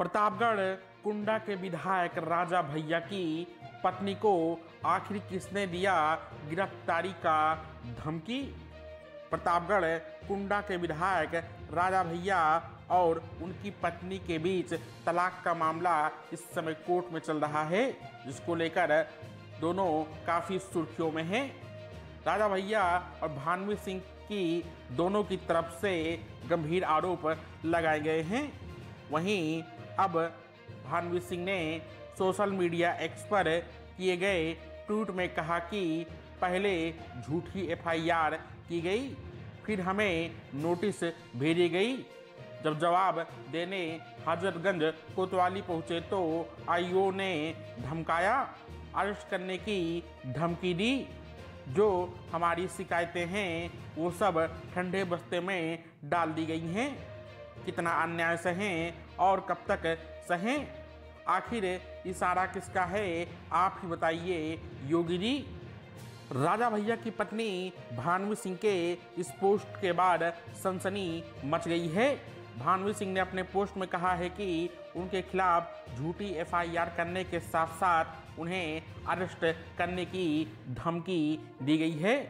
प्रतापगढ़ कुंडा के विधायक राजा भैया की पत्नी को आखिर किसने दिया गिरफ्तारी का धमकी? प्रतापगढ़ कुंडा के विधायक राजा भैया और उनकी पत्नी के बीच तलाक का मामला इस समय कोर्ट में चल रहा है, जिसको लेकर दोनों काफ़ी सुर्खियों में हैं। राजा भैया और भानवी सिंह की दोनों की तरफ़ से गंभीर आरोप लगाए गए हैं। वहीं अब भानवी सिंह ने सोशल मीडिया एक्स पर किए गए ट्वीट में कहा कि पहले झूठी एफआईआर की गई, फिर हमें नोटिस भेजी गई। जब जवाब देने हजरतगंज कोतवाली पहुँचे तो आईओ ने धमकाया, अरेस्ट करने की धमकी दी। जो हमारी शिकायतें हैं, वो सब ठंडे बस्ते में डाल दी गई हैं। कितना अन्याय सहें और कब तक सहें? आखिर इशारा किसका है? आप ही बताइए योगी जी राजा भैया की पत्नी भानवी सिंह के इस पोस्ट के बाद सनसनी मच गई है। भानवी सिंह ने अपने पोस्ट में कहा है कि उनके खिलाफ झूठी एफआईआर करने के साथ साथ उन्हें अरेस्ट करने की धमकी दी गई है।